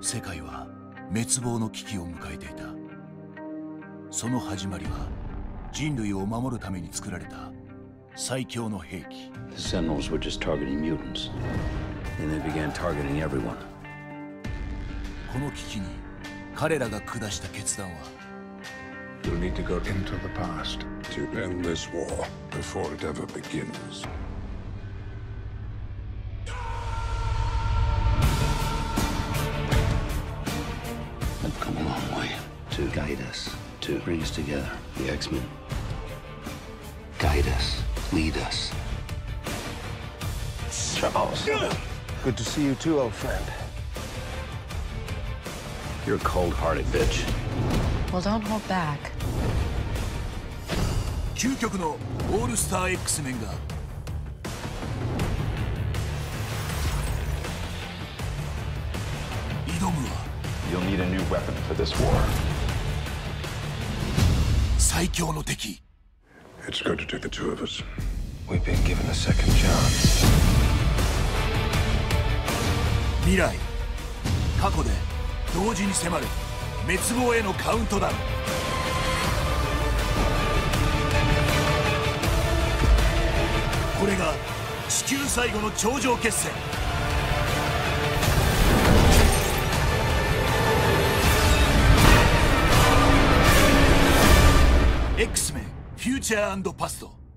世界は滅亡の危機を迎えていたその始まりは人類を守るために作られた最強の兵器 The Sentinels were just targeting mutants. Then they began targeting everyone. この危機に彼らが下した決断は You'll need to go into the past to end this war before it ever begins. to guide us, to bring us together. The X-Men. Guide us, lead us. Charles, Good to see you too, old friend. you're a cold-hearted bitch. Well, don't hold back. 究極のオールスター X メンが挑むは You'll need a new weapon for this war. 最強の敵 It's going to take the two of us. We've been given a second chance. 未来過去で同時に迫る滅亡へのカウントダウンこれが地球最後の頂上決戦チャーパスト。